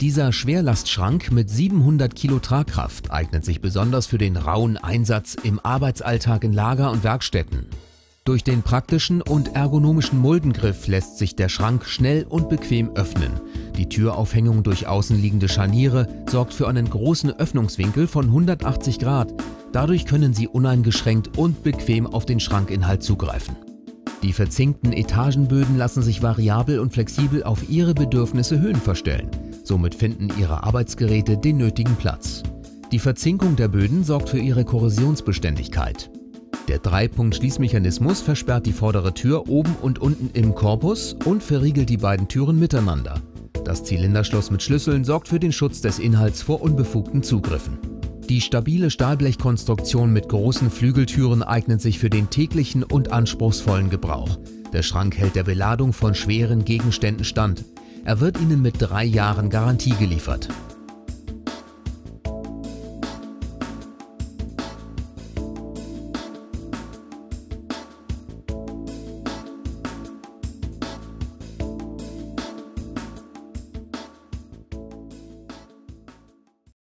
Dieser Schwerlastschrank mit 700 Kilo Tragkraft eignet sich besonders für den rauen Einsatz im Arbeitsalltag in Lager und Werkstätten. Durch den praktischen und ergonomischen Muldengriff lässt sich der Schrank schnell und bequem öffnen. Die Türaufhängung durch außenliegende Scharniere sorgt für einen großen Öffnungswinkel von 180 Grad. Dadurch können Sie uneingeschränkt und bequem auf den Schrankinhalt zugreifen. Die verzinkten Etagenböden lassen sich variabel und flexibel auf Ihre Bedürfnisse Höhen verstellen. Somit finden Ihre Arbeitsgeräte den nötigen Platz. Die Verzinkung der Böden sorgt für ihre Korrosionsbeständigkeit. Der Dreipunkt-Schließmechanismus versperrt die vordere Tür oben und unten im Korpus und verriegelt die beiden Türen miteinander. Das Zylinderschloss mit Schlüsseln sorgt für den Schutz des Inhalts vor unbefugten Zugriffen. Die stabile Stahlblechkonstruktion mit großen Flügeltüren eignet sich für den täglichen und anspruchsvollen Gebrauch. Der Schrank hält der Beladung von schweren Gegenständen stand. Er wird Ihnen mit drei Jahren Garantie geliefert.